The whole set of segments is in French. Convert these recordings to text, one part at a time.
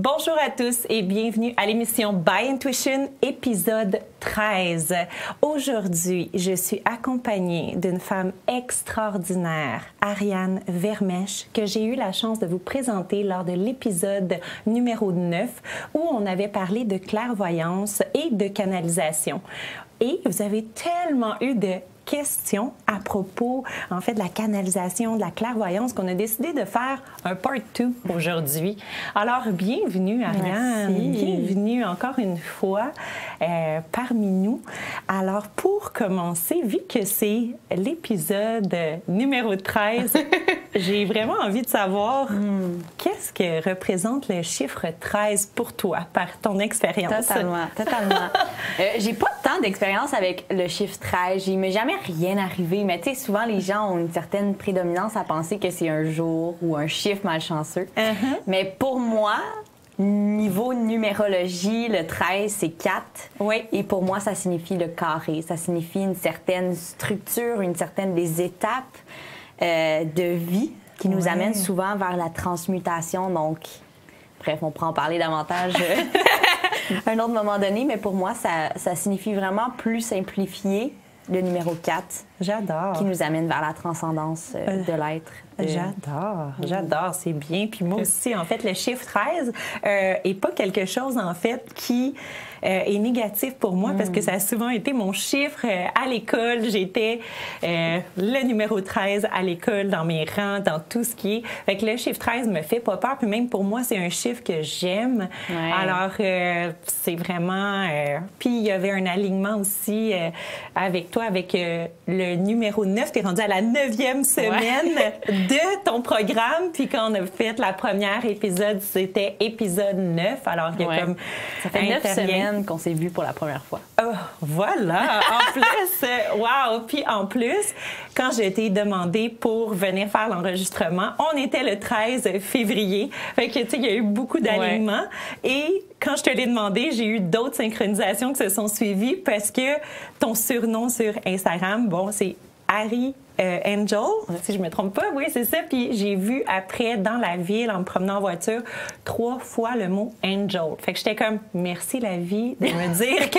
Bonjour à tous et bienvenue à l'émission By Intuition, épisode 13. Aujourd'hui, je suis accompagnée d'une femme extraordinaire, Ariane Vermèche, que j'ai eu la chance de vous présenter lors de l'épisode numéro 9 où on avait parlé de clairvoyance et de canalisation. Et vous avez tellement eu de questions à propos, en fait, de la canalisation, de la clairvoyance, qu'on a décidé de faire un part 2 aujourd'hui. Alors, bienvenue, Ariane. Bienvenue encore une fois euh, parmi nous. Alors, pour commencer, vu que c'est l'épisode numéro 13, j'ai vraiment envie de savoir hmm. qu'est-ce que représente le chiffre 13 pour toi, par ton expérience? Totalement, totalement. euh, j'ai pas tant d'expérience avec le chiffre 13. Il m'est jamais rien arrivé. Mais tu sais, souvent, les gens ont une certaine prédominance à penser que c'est un jour ou un chiffre malchanceux. Uh-huh. Mais pour moi, niveau numérologie, le 13, c'est 4. Oui. Et pour moi, ça signifie le carré. Ça signifie une certaine structure, une certaine des étapes euh, de vie qui nous amènent souvent vers la transmutation. Donc, bref, on pourra en parler davantage euh, un autre moment donné, mais pour moi, ça, ça signifie vraiment plus simplifié le numéro 4. J'adore. Qui nous amène vers la transcendance euh, de l'être. J'adore, j'adore, c'est bien. Puis moi aussi, en fait, le chiffre 13 euh, est pas quelque chose, en fait, qui euh, est négatif pour moi parce que mm. ça a souvent été mon chiffre euh, à l'école. J'étais euh, le numéro 13 à l'école, dans mes rangs, dans tout ce qui est. Fait que le chiffre 13 me fait pas peur. Puis même pour moi, c'est un chiffre que j'aime. Alors, c'est vraiment... puis il y avait un alignement aussi avec toi, avec le numéro 9. Tu es rendu à la neuvième semaine de ton programme. Puis quand on a fait la première épisode, c'était épisode 9. Alors, il y a comme... Ça fait 9 semaines qu'on s'est vu pour la première fois. Oh, voilà! En plus, wow! Puis en plus, quand j'ai été demandée pour venir faire l'enregistrement, on était le 13 février. Fait que, tu sais, il y a eu beaucoup d'alignements. Et quand je te l'ai demandé, j'ai eu d'autres synchronisations qui se sont suivies parce que ton surnom sur Instagram, bon, c'est Harry euh, Angel, si je me trompe pas. Oui, c'est ça. Puis j'ai vu après dans la ville en me promenant en voiture trois fois le mot Angel. Fait que j'étais comme merci la vie de me dire que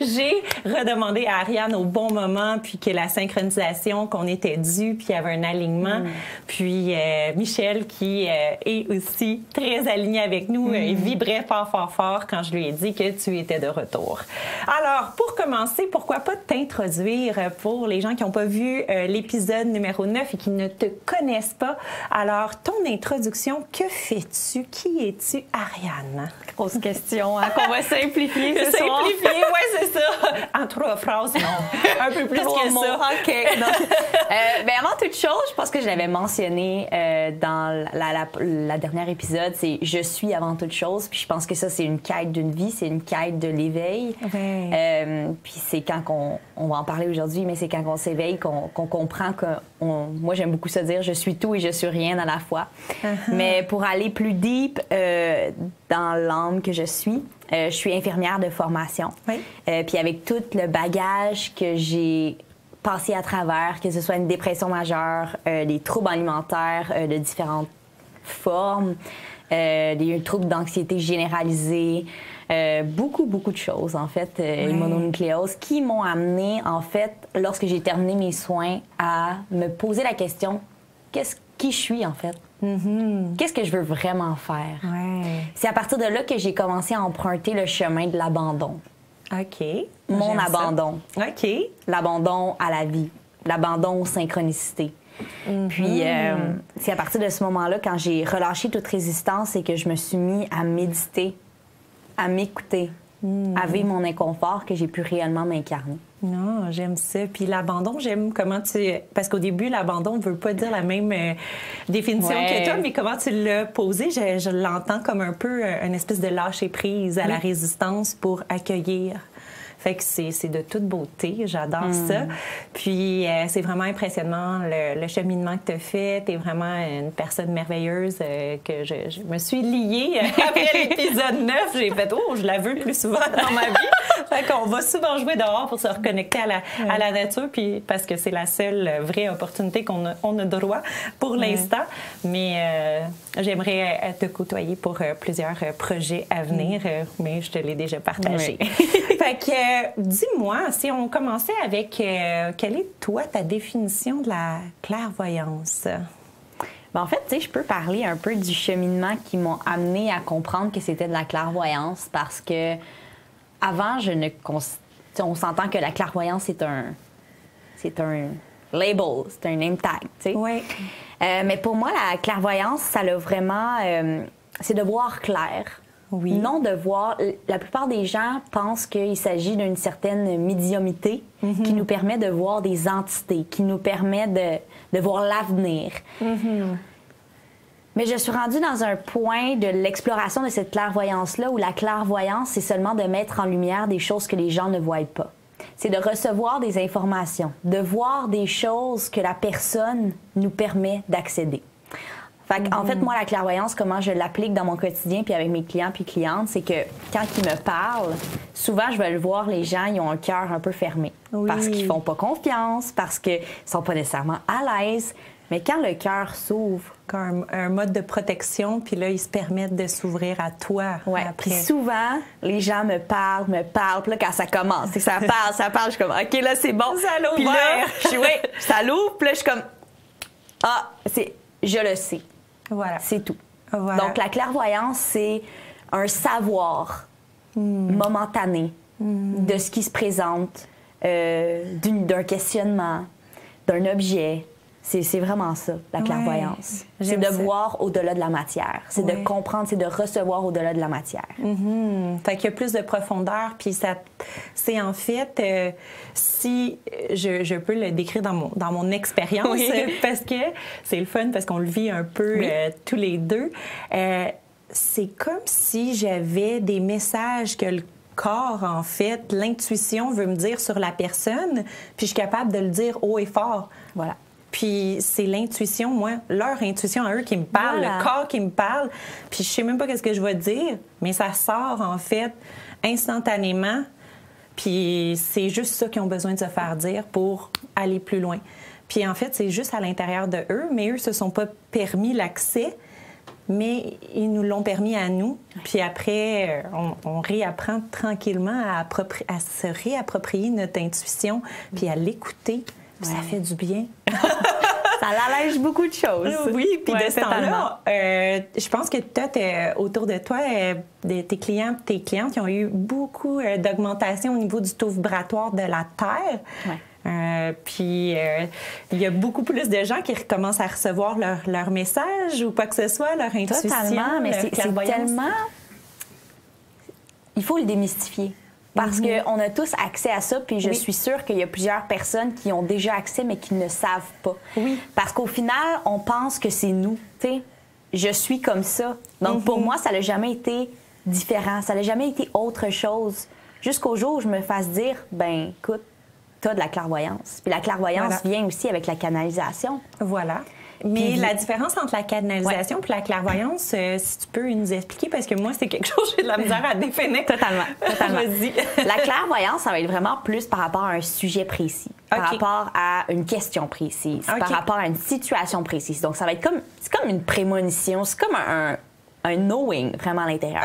j'ai redemandé à Ariane au bon moment, puis que la synchronisation qu'on était dû, puis il y avait un alignement. Mm. Puis euh, Michel qui euh, est aussi très aligné avec nous, il mm. vibrait fort fort fort quand je lui ai dit que tu étais de retour. Alors pour commencer, pourquoi pas t'introduire pour les gens qui n'ont pas vu les épisode numéro 9 et qui ne te connaissent pas. Alors, ton introduction, que fais-tu? Qui es-tu, Ariane? Grosse question, hein, qu'on va simplifier ce Simplifier, oui, c'est ça. En trois phrases, non. Un peu plus que ça. OK. euh, ben, avant toute chose, je pense que je l'avais mentionné euh, dans la, la, dernière épisode, c'est « je suis avant toute chose ». Puis je pense que ça, c'est une quête d'une vie, c'est une quête de l'éveil. Euh, puis c'est quand on, on va en parler aujourd'hui, mais c'est quand on s'éveille qu'on comprend comprends que moi j'aime beaucoup se dire je suis tout et je suis rien à la fois. Uh-huh. Mais pour aller plus deep euh, dans l'âme que je suis, euh, je suis infirmière de formation. Euh, puis avec tout le bagage que j'ai passé à travers, que ce soit une dépression majeure, des troubles alimentaires de différentes formes, des troubles d'anxiété généralisée, euh, beaucoup, beaucoup de choses, en fait, euh, mononucléose, qui m'ont amené, en fait, lorsque j'ai terminé mes soins, à me poser la question qu'est-ce qui je suis, en fait? Mm-hmm. Qu'est-ce que je veux vraiment faire? C'est à partir de là que j'ai commencé à emprunter le chemin de l'abandon. OK. Mon abandon. OK. L'abandon à la vie. L'abandon aux synchronicités. Mm-hmm. Puis, euh, c'est à partir de ce moment-là, quand j'ai relâché toute résistance et que je me suis mis à méditer à m'écouter, à vivre mon inconfort, que j'ai pu réellement m'incarner. Non, j'aime ça. Puis l'abandon, j'aime comment tu... Parce qu'au début, l'abandon ne veut pas dire la même euh, définition que toi, mais comment tu l'as posé, je, l'entends comme un peu euh, une espèce de lâcher prise à la résistance pour accueillir fait que c'est de toute beauté. J'adore hmm. ça. Puis euh, c'est vraiment impressionnant le, cheminement que tu as fait. Tu es vraiment une personne merveilleuse euh, que je, me suis liée après l'épisode 9. J'ai fait, oh, je la veux plus souvent dans ma vie. fait qu'on va souvent jouer dehors pour se reconnecter à la, à la nature, puis parce que c'est la seule vraie opportunité qu'on a, on a droit pour l'instant. Mais euh, j'aimerais te côtoyer pour euh, plusieurs euh, projets à venir, mais je te l'ai déjà partagé. fait que, dis-moi, si on commençait avec quelle est, toi, ta définition de la clairvoyance? Ben, en fait, tu sais, je peux parler un peu du cheminement qui m'ont amené à comprendre que c'était de la clairvoyance parce que avant, je ne on s'entend que la clairvoyance c'est un c'est un label, c'est un name tag, tu sais. Oui. Euh, mais pour moi, la clairvoyance, ça l'a vraiment, euh, c'est de voir clair. Oui. Non de voir. La plupart des gens pensent qu'il s'agit d'une certaine médiumité mm-hmm. qui nous permet de voir des entités, qui nous permet de, de voir l'avenir. Mm-hmm. Mais je suis rendue dans un point de l'exploration de cette clairvoyance-là où la clairvoyance, c'est seulement de mettre en lumière des choses que les gens ne voient pas. C'est de recevoir des informations, de voir des choses que la personne nous permet d'accéder. Fait En fait, mm-hmm. moi, la clairvoyance, comment je l'applique dans mon quotidien puis avec mes clients puis clientes, c'est que quand ils me parlent, souvent, je vais le voir, les gens, ils ont un cœur un peu fermé. Parce qu'ils font pas confiance, parce qu'ils sont pas nécessairement à l'aise. Mais quand le cœur s'ouvre, comme un, mode de protection, puis là, ils se permettent de s'ouvrir à toi. Ouais. Puis souvent, les gens me parlent, me parlent, puis là, quand ça commence, ça parle, ça parle, je suis comme, OK, là, c'est bon. Ça l'ouvre. Puis là, je suis, ouais, ça l'ouvre, puis là, je suis comme, ah, c'est, je le sais. Voilà. C'est tout. Voilà. Donc, la clairvoyance, c'est un savoir hmm. momentané hmm. de ce qui se présente, euh, d'un questionnement, d'un objet, c'est vraiment ça, la clairvoyance. c'est de voir au-delà de la matière. C'est de comprendre, c'est de recevoir au-delà de la matière. Mm-hmm. Fait qu'il y a plus de profondeur, puis ça, c'est en fait, euh, si je, je, peux le décrire dans mon, dans mon expérience, parce que c'est le fun, parce qu'on le vit un peu euh, tous les deux. Euh, c'est comme si j'avais des messages que le corps, en fait, l'intuition veut me dire sur la personne, puis je suis capable de le dire haut et fort. Voilà. Puis c'est l'intuition, moi, leur intuition à eux qui me parle, le corps qui me parle. Puis je sais même pas qu'est-ce que je vais dire, mais ça sort en fait instantanément. Puis c'est juste ça qu'ils ont besoin de se faire dire pour aller plus loin. Puis en fait, c'est juste à l'intérieur de eux, mais eux se sont pas permis l'accès, mais ils nous l'ont permis à nous. Puis après, on, on réapprend tranquillement à, à, se réapproprier notre intuition, puis à l'écouter, ça fait du bien. ça allège beaucoup de choses. Oui, puis de ce temps-là, euh, je pense que toi, autour de toi, euh, tes clients, tes clientes qui ont eu beaucoup euh, d'augmentation au niveau du taux vibratoire de la Terre. Ouais. puis il y a beaucoup plus de gens qui recommencent à recevoir leur, leur message ou quoi que ce soit, leur intuition. Totalement, mais c'est tellement... Il faut le démystifier. Parce mhm. qu'on a tous accès à ça, puis je suis sûre qu'il y a plusieurs personnes qui ont déjà accès, mais qui ne savent pas. Oui. Parce qu'au final, on pense que c'est nous. Tu sais, je suis comme ça. Donc, pour mhm. moi, ça n'a jamais été différent. Ça n'a jamais été autre chose. Jusqu'au jour où je me fasse dire, ben, écoute, tu as de la clairvoyance. Puis la clairvoyance vient aussi avec la canalisation. Voilà. Mais la différence entre la canalisation et la clairvoyance, euh, si tu peux nous expliquer, parce que moi, c'est quelque chose, j'ai de la misère à définir. Totalement. totalement. la clairvoyance, ça va être vraiment plus par rapport à un sujet précis, par rapport à une question précise, par rapport à une situation précise. Donc, ça va être comme, c'est comme une prémonition, c'est comme un, un knowing vraiment à l'intérieur.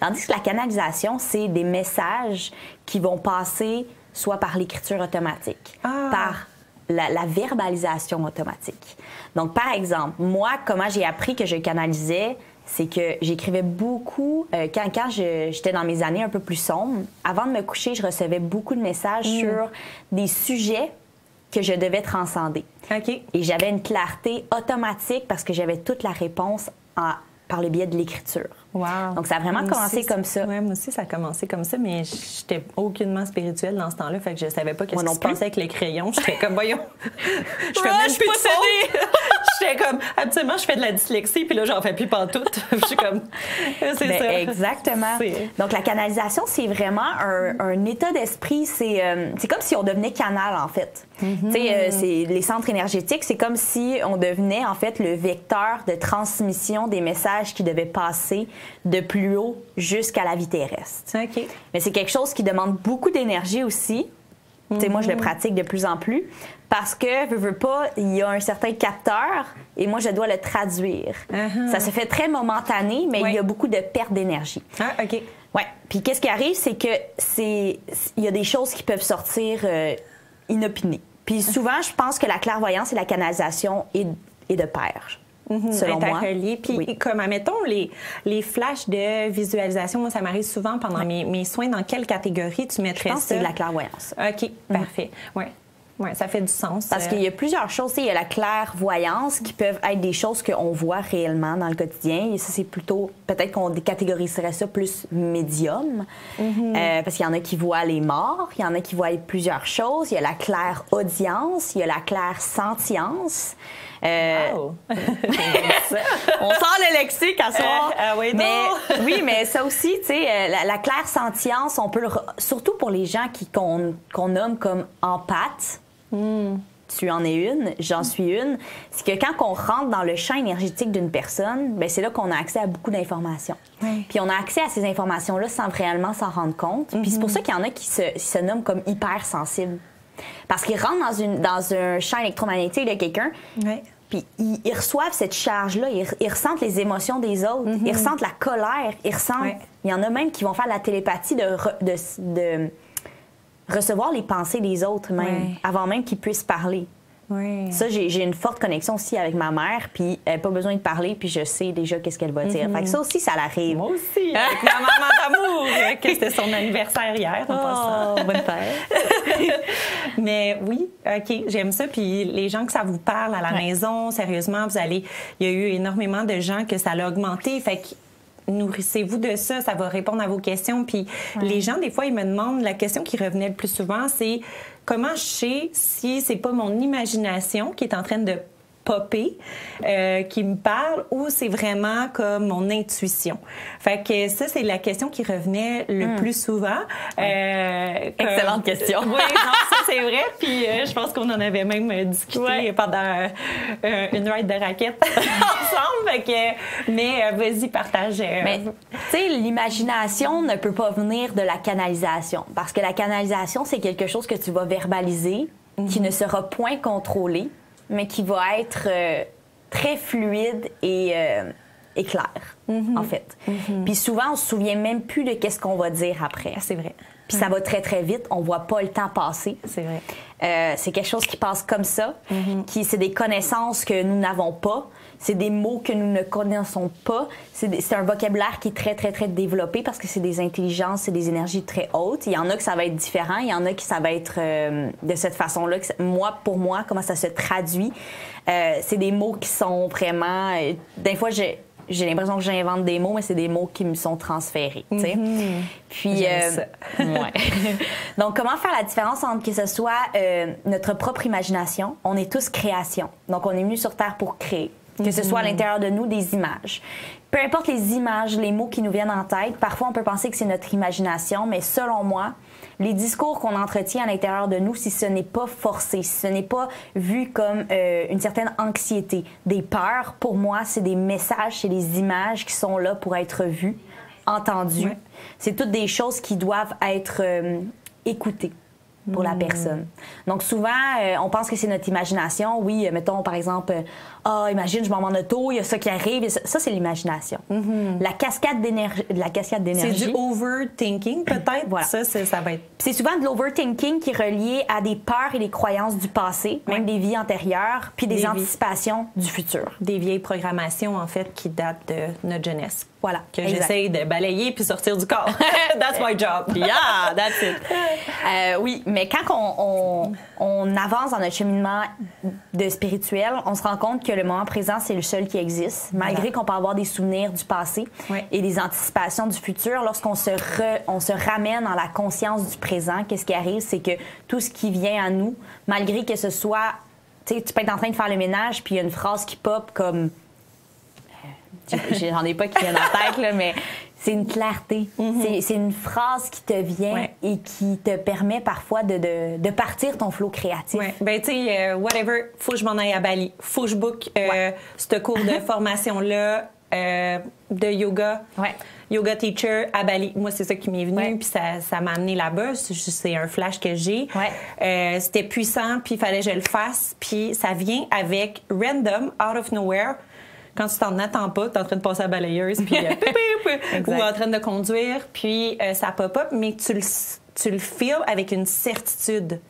Tandis que la canalisation, c'est des messages qui vont passer soit par l'écriture automatique, ah. par la, verbalisation automatique. Donc, par exemple, moi, comment j'ai appris que je canalisais, c'est que j'écrivais beaucoup. Euh, quand quand j'étais dans mes années un peu plus sombres, avant de me coucher, je recevais beaucoup de messages mm. sur des sujets que je devais transcender. OK. Et j'avais une clarté automatique parce que j'avais toute la réponse par le biais de l'écriture. Donc, ça a vraiment commencé comme ça. Oui, moi aussi, ça a commencé comme ça, mais j'étais aucunement spirituelle dans ce temps-là. Fait que je savais pas qu'est-ce qui se passait avec les crayons. J'étais comme, voyons, je fais même plus de J'étais comme, absolument, je fais de la dyslexie, puis là, j'en fais plus pantoute. je suis comme, c'est ben, ça. Exactement. Donc, la canalisation, c'est vraiment un, état d'esprit. Euh, c'est comme si on devenait canal, en fait. Euh, c'est les centres énergétiques, c'est comme si on devenait, en fait, le vecteur de transmission des messages qui devaient passer de plus haut jusqu'à la vie terrestre. Mais c'est quelque chose qui demande beaucoup d'énergie aussi. Tu sais, Moi, je le pratique de plus en plus parce que, veux, veux pas, il y a un certain capteur et moi, je dois le traduire. Uh-huh. Ça se fait très momentané, mais Ouais. il y a beaucoup de perte d'énergie. Ah, OK. Ouais. Puis qu'est-ce qui arrive, c'est que c'est il y a des choses qui peuvent sortir euh, inopinées. Puis souvent, je pense que la clairvoyance et la canalisation est, est de pair, selon moi. Puis, Oui. comme, admettons, les, les flashs de visualisation, moi, ça m'arrive souvent pendant mes, mes soins. Dans quelle catégorie tu mettrais Je pense ça? c'est de la clairvoyance. OK, parfait. Ouais. Ouais, ça fait du sens. Parce Euh, qu'il y a plusieurs choses. Il y a la clairvoyance qui peuvent être des choses qu'on voit réellement dans le quotidien. Et ça, c'est plutôt. Peut-être qu'on catégoriserait ça plus médium. Euh, parce qu'il y en a qui voient les morts, il y en a qui voient plusieurs choses. Il y a la claire audience, il y a la claire sentience. Euh, wow. on sort le lexique à soir. Euh, ah oui, mais, oui, mais ça aussi, tu sais, euh, la, la claire sentience, on peut le. Surtout pour les gens qu'on nomme comme empathes. Hmm. Tu en es une, j'en suis une. C'est que quand on rentre dans le champ énergétique d'une personne, ben c'est là qu'on a accès à beaucoup d'informations. Puis on a accès à ces informations-là sans réellement s'en rendre compte. Puis c'est pour ça qu'il y en a qui se, se nomment comme hypersensibles. Parce qu'ils rentrent dans, une, dans un champ électromagnétique de quelqu'un, Ouais. Puis ils, ils reçoivent cette charge-là, ils, ils ressentent les émotions des autres, ils ressentent la colère, ils ressentent. Ouais. Il y en a même qui vont faire la télépathie de, re- de, de recevoir les pensées des autres, même, Ouais. avant même qu'ils puissent parler. Ouais. Ça, j'ai une forte connexion aussi avec ma mère, puis elle n'a pas besoin de parler, puis je sais déjà qu'est-ce qu'elle va dire. Fait que ça aussi, ça l'arrive. Moi aussi, avec ma maman d'amour, euh, que c'était son anniversaire hier, en passant. Oh, bonne fête. Mais oui, OK, j'aime ça. Puis les gens que ça vous parle à la Ouais. maison, sérieusement, vous allez. Il y a eu énormément de gens que ça l'a augmenté. Fait que nourrissez-vous de ça, ça va répondre à vos questions. Puis les gens, des fois, ils me demandent, la question qui revenait le plus souvent, c'est comment je sais si c'est pas mon imagination qui est en train de euh, qui me parle ou c'est vraiment comme mon intuition. Fait que ça, c'est la question qui revenait le plus souvent. Euh, comme- Excellente question. oui, non, ça c'est vrai. Puis euh, je pense qu'on en avait même discuté Ouais. pendant une ride de raquettes ensemble. Fait que, mais vas-y, partage. Mais, tu sais, l'imagination ne peut pas venir de la canalisation. Parce que la canalisation, c'est quelque chose que tu vas verbaliser, qui ne sera point contrôlé, mais qui va être euh, très fluide et, euh, et clair, en fait. Puis souvent, on se souvient même plus de qu'est-ce qu'on va dire après. Ah, c'est vrai. Puis ça va très, très vite. On voit pas le temps passer. C'est vrai. Euh, c'est quelque chose qui passe comme ça, qui c'est des connaissances que nous n'avons pas, c'est des mots que nous ne connaissons pas, c'est un vocabulaire qui est très très très développé parce que c'est des intelligences, c'est des énergies très hautes. Il y en a que ça va être différent, il y en a qui ça va être euh, de cette façon-là. ça- Moi, pour moi, comment ça se traduit, euh, c'est des mots qui sont vraiment. euh, des fois, j'ai j'ai l'impression que j'invente des mots, mais c'est des mots qui me sont transférés. tu sais. Puis, euh, ouais. Donc, comment faire la différence entre que ce soit euh, notre propre imagination, on est tous création. Donc, on est venu sur Terre pour créer. Que ce soit à l'intérieur de nous des images. Peu importe les images, les mots qui nous viennent en tête, parfois on peut penser que c'est notre imagination, mais selon moi, les discours qu'on entretient à l'intérieur de nous, si ce n'est pas forcé, si ce n'est pas vu comme euh, une certaine anxiété, des peurs, pour moi, c'est des messages, c'est des images qui sont là pour être vues, entendues. C'est toutes des choses qui doivent être euh, écoutées pour la personne. Donc souvent, euh, on pense que c'est notre imagination. Oui, euh, mettons par exemple, euh, ah, imagine, je m'en vais en auto, il y a ça qui arrive. Ça, Ça, c'est l'imagination. La cascade d'énergie. La cascade C'est d'énergie. du overthinking, peut-être? Voilà. Ça, c'est- ça va être. C'est souvent de l'overthinking qui est relié à des peurs et des croyances du passé, même des vies antérieures, puis des, Des vies. anticipations du futur. des vieilles programmations, en fait, qui datent de notre jeunesse. Voilà. Que j'essaye de balayer puis sortir du corps. That's my job. Yeah, that's it. Euh, oui, mais quand on, on- on avance dans notre cheminement de spirituel, on se rend compte que le moment présent, c'est le seul qui existe, malgré Voilà. qu'on peut avoir des souvenirs du passé Oui. et des anticipations du futur. Lorsqu'on se, re- on se ramène dans la conscience du présent, qu'est-ce qui arrive, c'est que tout ce qui vient à nous, malgré que ce soit... Tu sais, tu peux être en train de faire le ménage, puis il y a une phrase qui pop comme J'en ai pas qui viennent en tête, là, mais c'est une clarté. C'est- C'est une phrase qui te vient Ouais. et qui te permet parfois de, de, de partir ton flot créatif. Ouais. Ben, tu sais, euh, whatever, faut que je m'en aille à Bali. Faut que je book euh, ce cours de formation-là euh, de yoga. Yoga teacher à Bali. Moi, c'est ça qui m'est venu, puis ça, ça m'a amené là-bas. C'est c'est un flash que j'ai. C'était puissant, puis il fallait que je le fasse. Puis ça vient avec random, out of nowhere. Quand tu t'en attends pas, tu es en train de passer à la balayeuse, puis euh, ou en train de conduire, puis euh, ça pop-up, mais tu le, tu le feels avec une certitude.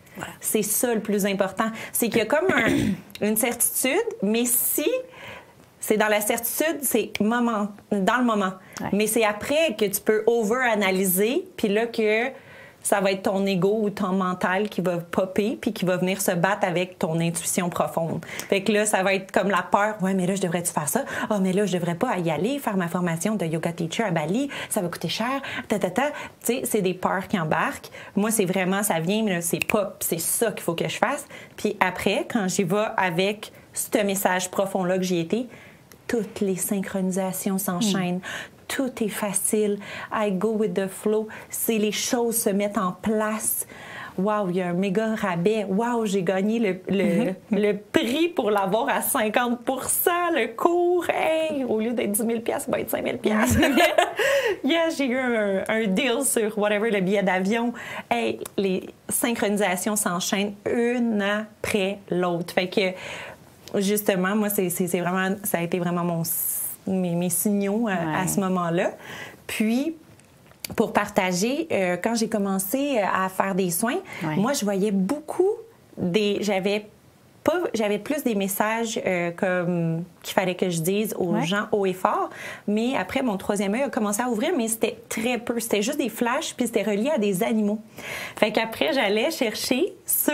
C'est ça le plus important. C'est qu'il y a comme un- une certitude, mais si c'est dans la certitude, c'est moment, dans le moment. Ouais. Mais c'est après que tu peux over-analyser, puis là que ça va être ton ego ou ton mental qui va popper, puis qui va venir se battre avec ton intuition profonde. Fait que là, ça va être comme la peur. Ouais, mais là, je devrais-tu faire ça? Ah, mais là, je devrais pas y aller, faire ma formation de yoga teacher à Bali. Ça va coûter cher. Ta, ta, ta. Tu sais, c'est des peurs qui embarquent. Moi, c'est vraiment, ça vient, mais là, c'est pop. C'est ça qu'il faut que je fasse. Puis après, quand j'y vais avec ce message profond-là que j'y étais, toutes les synchronisations s'enchaînent. Tout est facile. I go with the flow. C'est les choses se mettent en place. Wow, il y a un méga rabais. Wow, j'ai gagné le, le, le prix pour l'avoir à 50% le cours. Hey, au lieu d'être 10 000 ça va être 5 000 Yeah, j'ai eu un, un deal sur whatever, le billet d'avion. Hey, les synchronisations s'enchaînent une après l'autre. Fait que justement, moi, c'est vraiment, ça a été vraiment mon, mes, mes signaux à, ce moment-là. Puis, pour partager, euh, quand j'ai commencé euh, à faire des soins, Ouais. moi, je voyais beaucoup des. J'avais pas, j'avais plus des messages euh, comme qu'il fallait que je dise aux Ouais. gens haut et fort. Mais après, mon troisième œil a commencé à ouvrir, mais c'était très peu. C'était juste des flashs, puis c'était relié à des animaux. Fait qu'après, j'allais chercher sur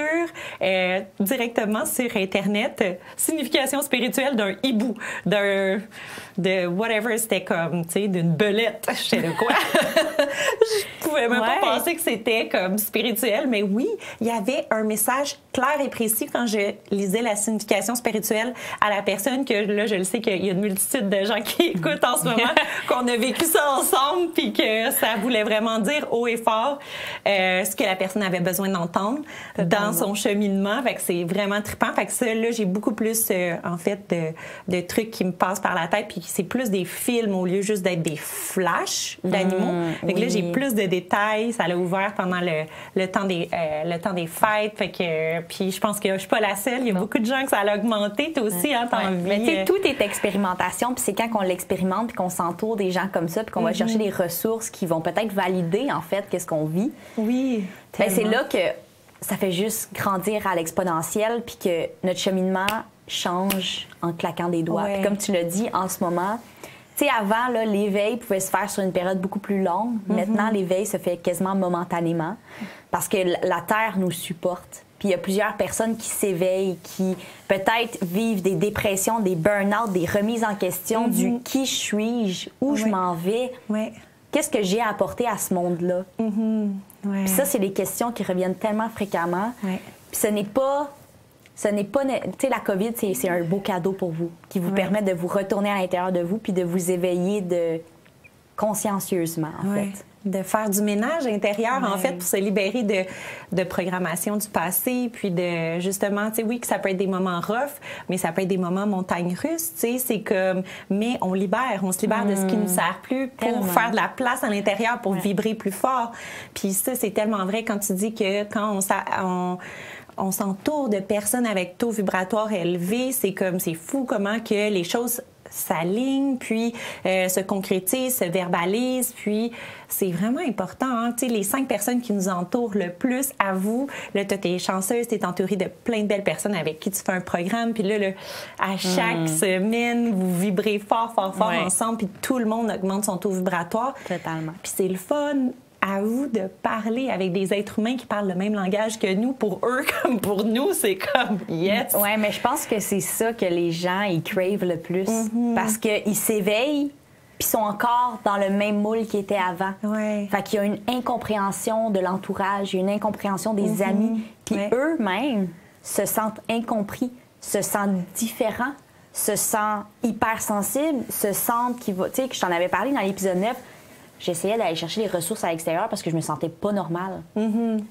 euh, directement sur Internet euh, signification spirituelle d'un hibou, d'un de whatever. C'était comme, tu sais, d'une belette. Je sais de quoi. je pouvais même Ouais. pas penser que c'était comme spirituel, mais oui, il y avait un message clair et précis quand je lisais la signification spirituelle à la personne que là, je le sais qu'il y a une multitude de gens qui écoutent en ce moment, qu'on a vécu ça ensemble, puis que ça voulait vraiment dire haut et fort euh, ce que la personne avait besoin d'entendre dans son cheminement. Fait que c'est vraiment trippant. Fait que ça, là, j'ai beaucoup plus, euh, en fait, de, de trucs qui me passent par la tête, puis c'est plus des films au lieu juste d'être des flashs d'animaux. Mmh, fait que là, j'ai plus de détails. Ça l'a ouvert pendant le, le temps des euh, le temps des fêtes. Fait que puis je pense que je suis pas la seule. Il y a beaucoup de gens que ça a augmenté. Toi aussi, hein, t'as Ouais. envie. Tout est expérimentation, puis c'est quand qu'on l'expérimente, puis qu'on s'entoure des gens comme ça, puis qu'on va chercher des ressources qui vont peut-être valider, en fait, qu'est-ce qu'on vit. Oui. Ben, c'est là que ça fait juste grandir à l'exponentielle, puis que notre cheminement change en claquant des doigts. Ouais. Puis comme tu l'as dit, en ce moment, tu sais, avant, l'éveil pouvait se faire sur une période beaucoup plus longue. Mm-hmm. Maintenant, l'éveil se fait quasiment momentanément parce que la Terre nous supporte. Puis il y a plusieurs personnes qui s'éveillent, qui peut-être vivent des dépressions, des burn-out, des remises en question du qui suis-je, où je m'en vais, qu'est-ce que j'ai à apporter à ce monde-là? Ouais. Puis ça, c'est des questions qui reviennent tellement fréquemment. Ouais. Puis ce n'est pas. Ce n'est pas. Tu sais, la COVID, c'est c'est un beau cadeau pour vous, qui vous Ouais. permet de vous retourner à l'intérieur de vous puis de vous éveiller de consciencieusement, en Ouais. fait. De faire du ménage intérieur, en fait, pour se libérer de, de programmation du passé, puis de justement, tu sais, oui, que ça peut être des moments rough, mais ça peut être des moments montagnes russes, tu sais, c'est comme, mais on libère, on se libère de ce qui ne nous sert plus pour Tellement. faire de la place à l'intérieur, pour vibrer plus fort. Puis ça, c'est tellement vrai quand tu dis que quand on, on on s'entoure de personnes avec taux vibratoire élevé, c'est comme c'est fou comment que les choses s'alignent, puis euh, se concrétisent, se verbalisent, puis c'est vraiment important. Hein? Tu sais, les cinq personnes qui nous entourent le plus, à vous, là, tu es chanceuse, tu es entourée de plein de belles personnes avec qui tu fais un programme, puis là, là, à chaque semaine, vous vibrez fort, fort, fort Ouais. ensemble, puis tout le monde augmente son taux vibratoire. Totalement. Puis c'est le fun à vous de parler avec des êtres humains qui parlent le même langage que nous. Pour eux comme pour nous, c'est comme yes. Ouais, mais je pense que c'est ça que les gens, ils crave le plus. Mm-hmm. Parce qu'ils s'éveillent, puis sont encore dans le même moule qu'ils étaient avant. Ouais. Fait qu'il y a une incompréhension de l'entourage, une incompréhension des amis. Puis Mm-hmm. Ouais. eux-mêmes se sentent incompris, se sentent différents, se sentent hypersensibles, se sentent qu'ils vont. Tu sais, que je t'en avais parlé dans l'épisode 9, j'essayais d'aller chercher les ressources à l'extérieur parce que je me sentais pas normale.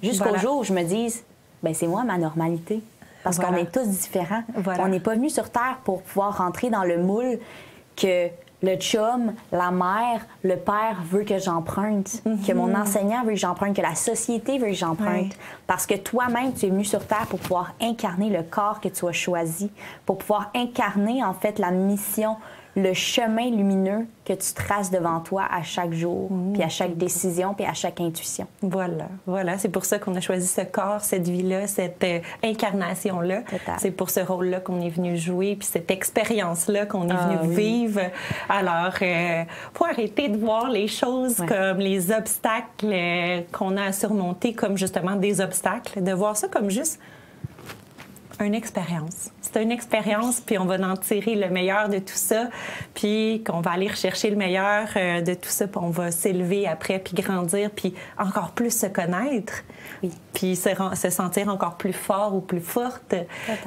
Jusqu'au Voilà. jour où je me dise, ben c'est moi ma normalité. Parce qu'on est tous différents. Voilà. On n'est pas venu sur Terre pour pouvoir rentrer dans le moule que le chum, la mère, le père veut que j'emprunte, que mon enseignant veut que j'emprunte, que la société veut que j'emprunte. Parce que toi-même, tu es venu sur Terre pour pouvoir incarner le corps que tu as choisi, pour pouvoir incarner en fait la mission, le chemin lumineux que tu traces devant toi à chaque jour, puis à chaque décision, puis à chaque intuition. Voilà, voilà. C'est pour ça qu'on a choisi ce corps, cette vie-là, cette euh, incarnation-là. C'est pour ce rôle-là qu'on est venu jouer, puis cette expérience-là qu'on est Ah venu oui. vivre. Alors, euh, faut arrêter de voir les choses Ouais. comme les obstacles euh, qu'on a à surmonter comme justement des obstacles, de voir ça comme juste une expérience. C'est une expérience, puis on va en tirer le meilleur de tout ça, puis qu'on va aller rechercher le meilleur euh, de tout ça, puis on va s'élever après, puis grandir, puis encore plus se connaître, Oui. puis se, sentir encore plus fort ou plus forte.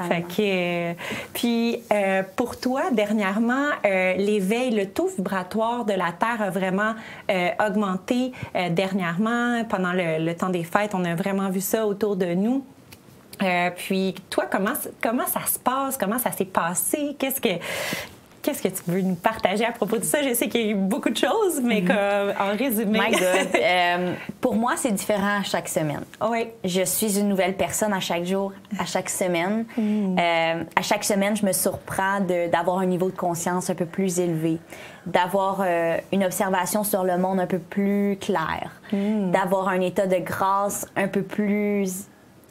Fait que, euh, puis euh, pour toi, dernièrement, euh, l'éveil, le taux vibratoire de la Terre a vraiment augmenté dernièrement. Pendant le, le temps des fêtes, on a vraiment vu ça autour de nous. Euh, puis toi, comment, comment ça se passe? Comment ça s'est passé? Qu'est-ce que... Qu'est-ce que tu veux nous partager à propos de ça? Je sais qu'il y a eu beaucoup de choses, mais comme, en résumé. My God. Euh, pour moi, c'est différent à chaque semaine. oui. Je suis une nouvelle personne à chaque jour, à chaque semaine. Euh, à chaque semaine, je me surprends d'avoir un niveau de conscience un peu plus élevé, d'avoir euh, une observation sur le monde un peu plus claire, d'avoir un état de grâce un peu plus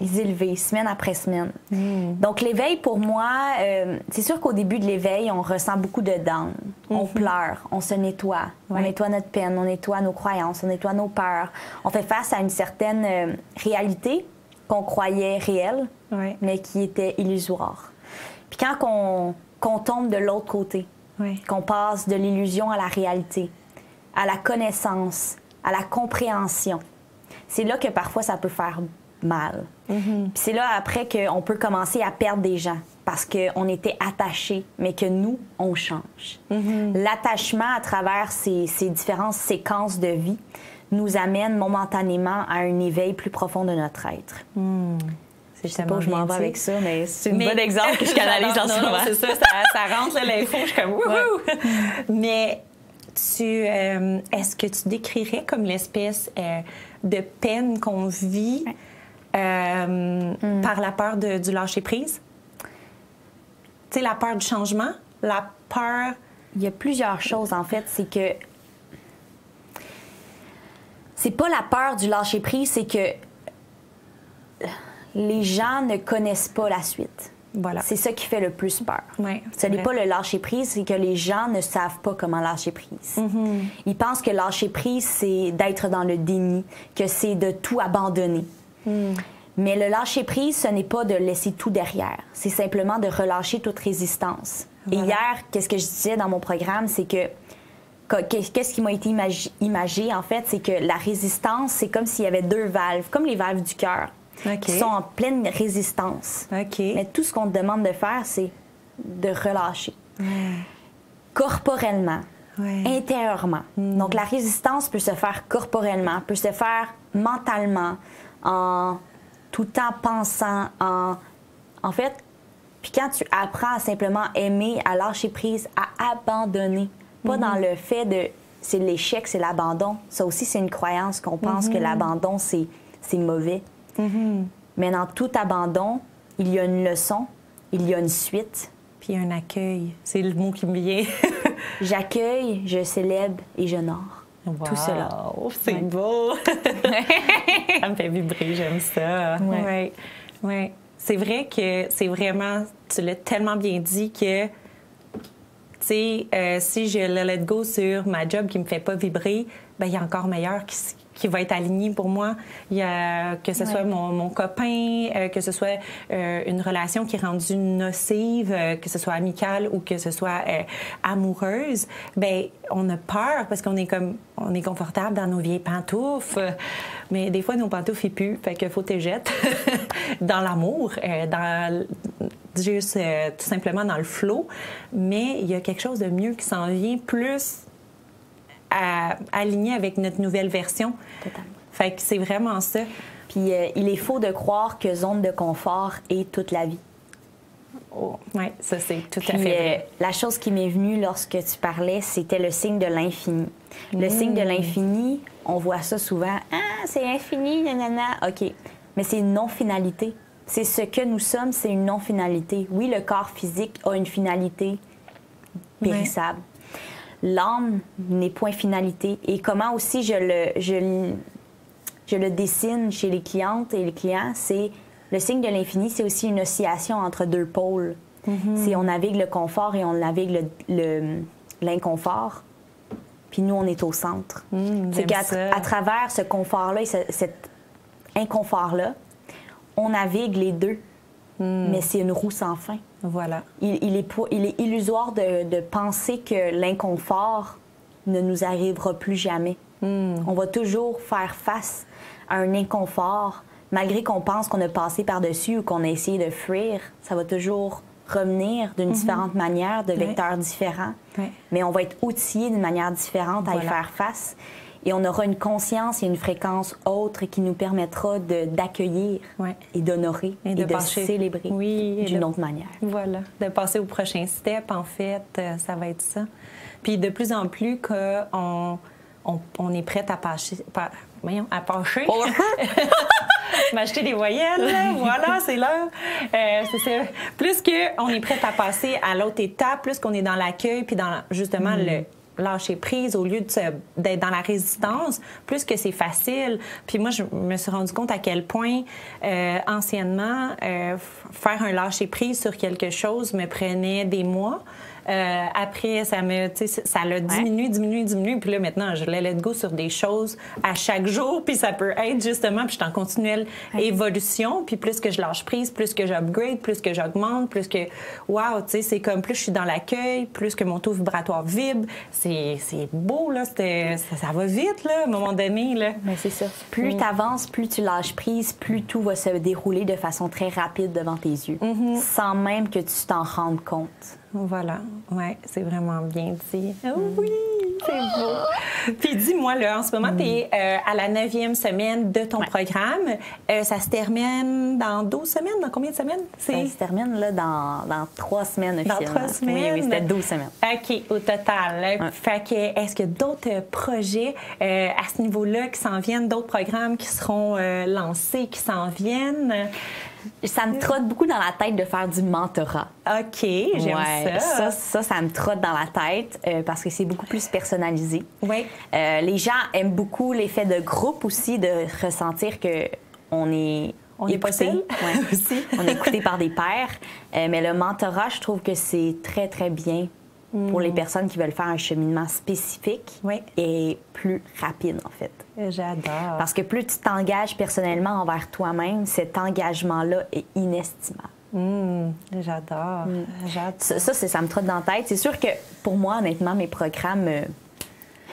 élevé, semaine après semaine. Donc l'éveil, pour moi, euh, c'est sûr qu'au début de l'éveil, on ressent beaucoup de down. On pleure, on se nettoie, on nettoie notre peine, on nettoie nos croyances, on nettoie nos peurs. On fait face à une certaine euh, réalité qu'on croyait réelle, Ouais. mais qui était illusoire. Puis quand qu'on tombe de l'autre côté, Ouais. qu'on passe de l'illusion à la réalité, à la connaissance, à la compréhension, c'est là que parfois ça peut faire mal. Puis c'est là après qu'on peut commencer à perdre des gens parce qu'on était attachés, mais que nous, on change. L'attachement à travers ces, ces différentes séquences de vie nous amène momentanément à un éveil plus profond de notre être. C'est Je sais pas où je m'en vais avec ça, mais c'est un Mais- bon exemple que je canalise en ce moment. c'est ça, ça, ça rentre l'info, je suis comme wouhou! Mais tu, euh, est-ce que tu décrirais comme l'espèce euh, de peine qu'on vit euh, Mm. par la peur de- du lâcher prise? Tu sais, la peur du changement, la peur. Il y a plusieurs choses, en fait. C'est que. C'est pas la peur du lâcher prise, c'est que les gens ne connaissent pas la suite. Voilà. C'est ça qui fait le plus peur. Ouais, Ce n'est pas le lâcher prise, c'est que les gens ne savent pas comment lâcher prise. Mm-hmm. Ils pensent que lâcher prise, c'est d'être dans le déni, que c'est de tout abandonner. Mm. Mais le lâcher prise, ce n'est pas de laisser tout derrière. C'est simplement de relâcher toute résistance. Et hier, qu'est-ce que je disais dans mon programme, c'est que que- qu'est-ce qui m'a été imagé, en fait, c'est que la résistance, c'est comme s'il y avait deux valves, comme les valves du cœur, qui sont en pleine résistance. Mais tout ce qu'on te demande de faire, c'est de relâcher. Corporellement, intérieurement. Donc la résistance peut se faire corporellement, peut se faire mentalement, en tout temps pensant, en, en fait. Puis quand tu apprends à simplement aimer, à lâcher prise, à abandonner, pas dans le fait de c'est l'échec, c'est l'abandon. Ça aussi, c'est une croyance qu'on pense que l'abandon, c'est c'est mauvais. Mais dans tout abandon, il y a une leçon, il y a une suite. Puis un accueil, c'est le mot qui me vient. J'accueille, je célèbre et j'honore. Tout cela. C'est Ouais. beau. ça me fait vibrer, j'aime ça. Ouais. Ouais. Ouais. C'est vrai que c'est vraiment, tu l'as tellement bien dit que, tu sais, euh, si je le let go sur ma job qui me fait pas vibrer, ben il y a encore meilleur qui, qui va être aligné pour moi. Il y a que ce Ouais. soit mon, mon copain, euh, que ce soit euh, une relation qui est rendue nocive, euh, que ce soit amicale ou que ce soit amoureuse, ben on a peur parce qu'on est comme on est confortable dans nos vieilles pantoufles, mais des fois nos pantoufles ils puent, fait qu'il faut te jeter dans l'amour, dans juste tout simplement dans le flot, mais il y a quelque chose de mieux qui s'en vient plus à- aligné avec notre nouvelle version. Totalement. Fait que c'est vraiment ça. Puis euh, il est faux de croire que zone de confort est toute la vie. Oh, oui, ça c'est tout Puis, à fait euh, vrai. la chose qui m'est venue lorsque tu parlais, c'était le signe de l'infini. Le signe de l'infini, on voit ça souvent. Ah, c'est infini, nanana. OK. Mais c'est une non-finalité. C'est ce que nous sommes, c'est une non-finalité. Oui, le corps physique a une finalité périssable. L'âme n'est point finalité. Et comment aussi je le, je, le- je le dessine chez les clientes et les clients, c'est le signe de l'infini, c'est aussi une oscillation entre deux pôles. C'est on navigue le confort et on navigue l'inconfort. Puis nous, on est au centre. Mmh, c'est qu'à travers ce confort-là et ce- cet inconfort-là, on navigue les deux. Mmh. Mais c'est une roue sans fin. Voilà. Il, il est, il est illusoire de, de penser que l'inconfort ne nous arrivera plus jamais. On va toujours faire face à un inconfort, malgré qu'on pense qu'on a passé par-dessus ou qu'on a essayé de fuir. Ça va toujours revenir d'une différente manière, de vecteurs différents. Mais on va être outillé d'une manière différente à y faire face. Et on aura une conscience et une fréquence autre qui nous permettra de- d'accueillir Ouais. et d'honorer et, de, passer- célébrer Oui, d'une de- autre manière. Voilà, de passer au prochain step, en fait, euh, ça va être ça. Puis de plus en plus qu'on on, on est prête à pâcher, pa- voyons, à pâcher, m'acheter des voyelles, là, voilà, c'est l'heure. Euh. Plus qu'on est prête à passer à l'autre étape, plus qu'on est dans l'accueil, puis dans justement le lâcher prise au lieu d'être dans la résistance, plus que c'est facile. Puis moi, je me suis rendu compte à quel point euh, anciennement, euh, faire un lâcher prise sur quelque chose me prenait des mois. Euh, après, ça me, tu sais, ça l'a diminué, diminué, diminué. Puis là, maintenant, je le let go sur des choses à chaque jour. Puis ça peut être justement, puis je suis en continuelle évolution. Puis plus que je lâche prise, plus que j'upgrade, plus que j'augmente, plus que, wow, tu sais, c'est comme plus je suis dans l'accueil, plus que mon taux vibratoire vibre. C'est c'est beau, là. Ça, ça va vite, là, à un moment donné, là. Mais c'est ça. Plus tu avances, plus tu lâches prise, plus tout va se dérouler de façon très rapide devant tes yeux, sans même que tu t'en rendes compte. Voilà, ouais, c'est vraiment bien dit. Oh oui, c'est beau. Puis dis-moi, là, en ce moment, tu es à la neuvième semaine de ton Ouais. programme. Euh, ça se termine dans 12 semaines? Dans combien de semaines? Ça se termine là, dans, dans trois semaines Dans officiellement. trois semaines? Oui, oui, c'était 12 semaines. OK, au total. Ouais. Fait que, est-ce que d'autres euh, projets euh, à ce niveau-là qui s'en viennent, d'autres programmes qui seront euh, lancés, qui s'en viennent? Ça me trotte beaucoup dans la tête de faire du mentorat. OK, j'aime Ouais, ça. ça. Ça, ça me trotte dans la tête euh, parce que c'est beaucoup plus personnalisé. Oui. Euh, les gens aiment beaucoup l'effet de groupe aussi, de ressentir que on est On n'est pas écouté. seul. Ouais, aussi. on est écouté par des pairs. Euh, mais le mentorat, je trouve que c'est très, très bien pour les personnes qui veulent faire un cheminement spécifique Mm. Oui. et plus rapide, en fait. J'adore. Parce que plus tu t'engages personnellement envers toi-même, cet engagement-là est inestimable. Hum, J'adore. J'adore. Ça, ça, ça me trotte dans la tête. C'est sûr que pour moi, honnêtement, mes programmes, euh,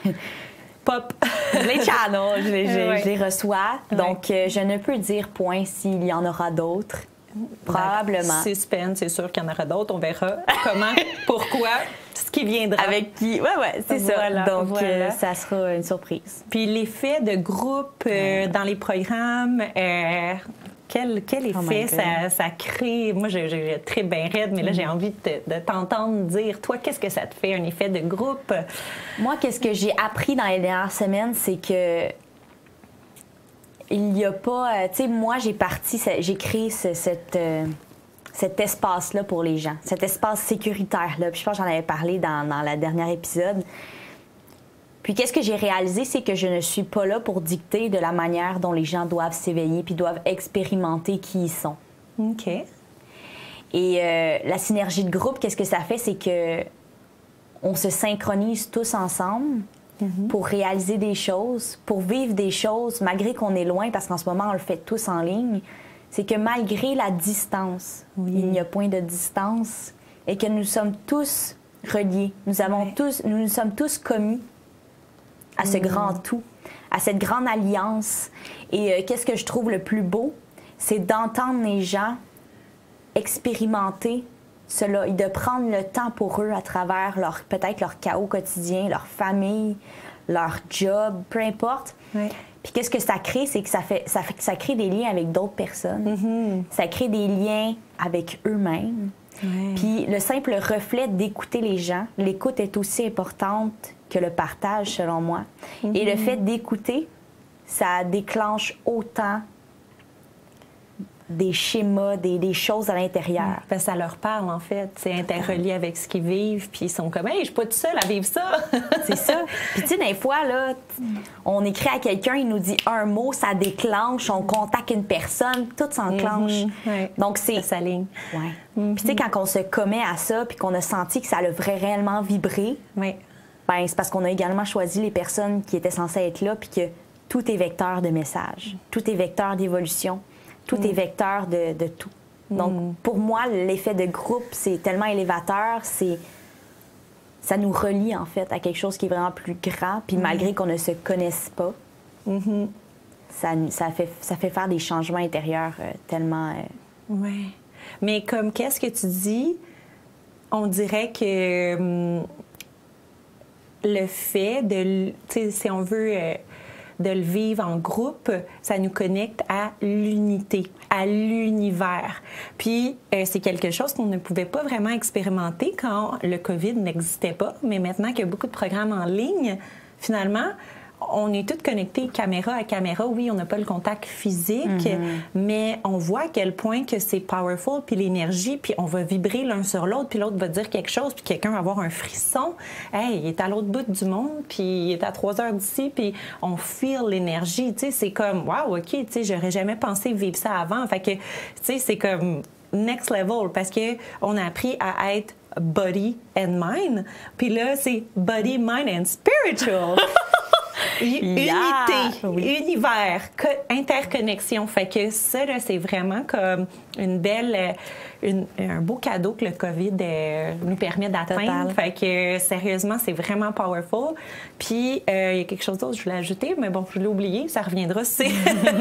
Pop. je les channel, je les, je- les reçois. Donc, euh, je ne peux dire point s'il y en aura d'autres. Probablement. Suspense, c'est sûr qu'il y en aura d'autres. On verra comment, pourquoi, ce qui viendra. Avec qui? Ouais, ouais, c'est Voilà, ça. Donc, voilà. euh, ça sera une surprise. Puis l'effet de groupe euh, dans les programmes, euh, quel, quel Oh effet ça, ça crée? Moi, j'ai- j'ai très bien raide, mais là, Mm. j'ai envie de, te- de t'entendre dire, toi, qu'est-ce que ça te fait, un effet de groupe? Moi, qu'est-ce que j'ai appris dans les dernières semaines, c'est que il n'y a pas. tu sais, moi, j'ai parti, j'ai créé ce- cette, cet espace-là pour les gens, cet espace sécuritaire-là. Puis je pense que j'en avais parlé dans, dans le dernier épisode. Puis qu'est-ce que j'ai réalisé, c'est que je ne suis pas là pour dicter de la manière dont les gens doivent s'éveiller puis doivent expérimenter qui ils sont. OK. Et euh, la synergie de groupe, qu'est-ce que ça fait? C'est que on se synchronise tous ensemble pour réaliser des choses, pour vivre des choses, malgré qu'on est loin, parce qu'en ce moment, on le fait tous en ligne. C'est que malgré la distance, il n'y a point de distance, et que nous sommes tous reliés. Nous, avons Ouais. tous, nous nous sommes tous commis à ce grand tout, à cette grande alliance. Et euh, qu'est-ce que je trouve le plus beau? C'est d'entendre les gens expérimenter cela et de prendre le temps pour eux à travers leur peut-être leur chaos quotidien, leur famille, leur job, peu importe. Puis qu'est-ce que ça crée, c'est que ça fait ça fait ça crée des liens avec d'autres personnes. Ça crée des liens avec eux-mêmes. Puis le simple reflet d'écouter les gens, l'écoute est aussi importante que le partage, selon moi. Et le mhm. fait d'écouter, ça déclenche autant des schémas, des, choses à l'intérieur. ça leur parle, en fait. C'est interrelié avec ce qu'ils vivent, puis ils sont comme, hey, je suis pas tout seul à vivre ça. c'est ça. Puis, tu sais, des fois, là, on écrit à quelqu'un, il nous dit un mot, ça déclenche, on contacte une personne, tout s'enclenche. Mhm. Donc, c'est. Ça s'aligne. Ouais. Puis, tu sais, quand on se commet à ça, puis qu'on a senti que ça a réellement vibré, ben, c'est parce qu'on a également choisi les personnes qui étaient censées être là, puis que tout est vecteur de message, tout est vecteur d'évolution tout est mm. vecteur de, tout. Donc, mm. pour moi, l'effet de groupe, c'est tellement élévateur, c'est ça nous relie en fait à quelque chose qui est vraiment plus grand. Puis mm. malgré qu'on ne se connaisse pas, mm-hmm. ça, ça, fait, ça fait faire des changements intérieurs euh, tellement. Euh, oui. Mais comme qu'est-ce que tu dis, on dirait que hum, le fait de, tu sais, si on veut. Euh, de le vivre en groupe, ça nous connecte à l'unité, à l'univers. Puis euh, c'est quelque chose qu'on ne pouvait pas vraiment expérimenter quand le COVID n'existait pas, mais maintenant qu'il y a beaucoup de programmes en ligne, finalement, on est tous connectés caméra à caméra. Oui, on n'a pas le contact physique, mm-hmm. mais on voit à quel point que c'est powerful, puis l'énergie, puis on va vibrer l'un sur l'autre, puis l'autre va dire quelque chose, puis quelqu'un va avoir un frisson. Hey, il est à l'autre bout du monde, puis il est à trois heures d'ici, puis on feel l'énergie. Tu sais, c'est comme, wow, OK, tu sais, j'aurais jamais pensé vivre ça avant. Fait que, tu sais, c'est comme next level parce que on a appris à être body and mind. Puis là, c'est body, mind and spiritual. Unité, univers, interconnexion. Fait que ça, c'est vraiment comme une belle, euh, un beau cadeau que le COVID euh, nous permet d'atteindre. Fait que sérieusement, c'est vraiment powerful. Puis euh, il y a quelque chose d'autre que je voulais ajouter, mais bon, je l'ai oublié, ça reviendra si,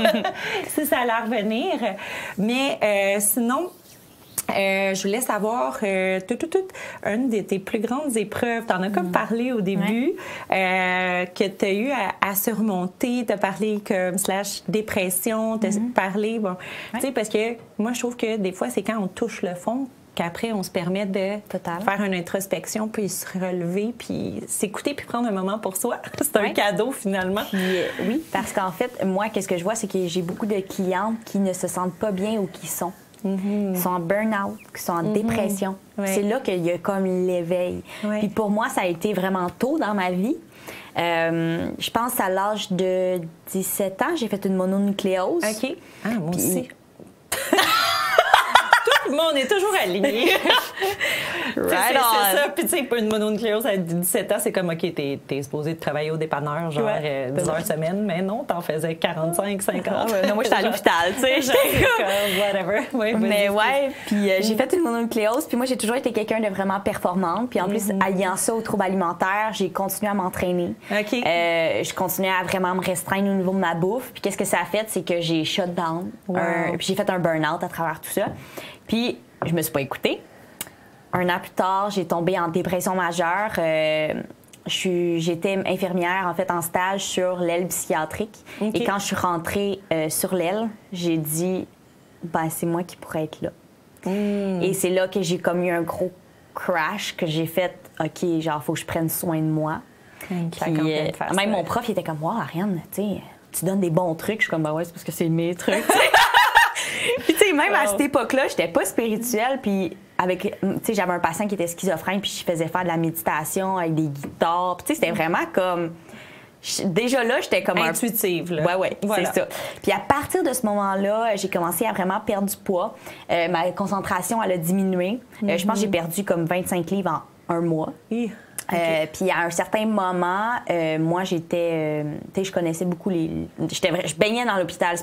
si ça allait revenir. Mais sinon, euh, je voulais savoir, euh, tout, tout, tout, une de tes plus grandes épreuves, tu en as comme mm. parlé au début, euh, que tu as eu à, surmonter, tu as parlé comme slash dépression, tu as mm-hmm. parlé, bon, tu sais, parce que moi, je trouve que des fois, c'est quand on touche le fond qu'après, on se permet de faire une introspection, puis se relever, puis s'écouter, puis prendre un moment pour soi. c'est un cadeau, finalement. oui, parce qu'en fait, moi, qu'est-ce que je vois, c'est que j'ai beaucoup de clientes qui ne se sentent pas bien ou qui sont qui sont en burn-out, qui sont en mm-hmm. dépression. C'est là qu'il y a comme l'éveil. Puis pour moi, ça a été vraiment tôt dans ma vie. Euh, je pense à l'âge de 17 ans, j'ai fait une mononucléose. OK. Ah, moi aussi. on est toujours aligné. right c'est ça. Puis, tu sais, une mononucléose à 17 ans, c'est comme, OK, t'es es supposé de travailler au dépanneur, genre 10 euh, heures semaine, mais non, t'en faisais 45, 50. Ah, non, moi, j'étais à l'hôpital, tu sais. whatever. mais ouais, puis euh, j'ai fait une mononucléose, puis moi, j'ai toujours été quelqu'un de vraiment performante. Puis en plus, mm-hmm. alliant ça aux troubles alimentaires, j'ai continué à m'entraîner. OK. Euh, je continuais à vraiment me restreindre au niveau de ma bouffe. Puis qu'est-ce que ça a fait? C'est que j'ai shut down. puis j'ai fait un burn-out à travers tout ça. Puis, je me suis pas écoutée. Un an plus tard, j'ai tombé en dépression majeure. Euh, j'étais infirmière, en fait, en stage sur l'aile psychiatrique. Et quand je suis rentrée euh, sur l'aile, j'ai dit, ben, c'est moi qui pourrais être là. Hmm. Et c'est là que j'ai comme eu un gros crash, que j'ai fait, OK, genre, faut que je prenne soin de moi. Euh, même mon prof, il était comme, wow, Ariane, tu donnes des bons trucs. Je suis comme, bah ouais, c'est parce que c'est mes trucs. sais, même à cette époque-là, j'étais pas spirituelle, puis avec, tu sais, j'avais un patient qui était schizophrène, puis je faisais faire de la méditation avec des guitares, puis tu sais, c'était vraiment comme déjà là, j'étais comme intuitive. Là. Ouais, ouais, c'est ça. Puis à partir de ce moment-là, j'ai commencé à vraiment perdre du poids. Euh, ma concentration, elle a diminué. Euh, je pense que j'ai mhm. perdu comme 25 livres en un mois. Euh, puis à un certain moment, euh, moi j'étais, euh, tu sais, je connaissais beaucoup les, j'étais, je baignais dans l'hôpital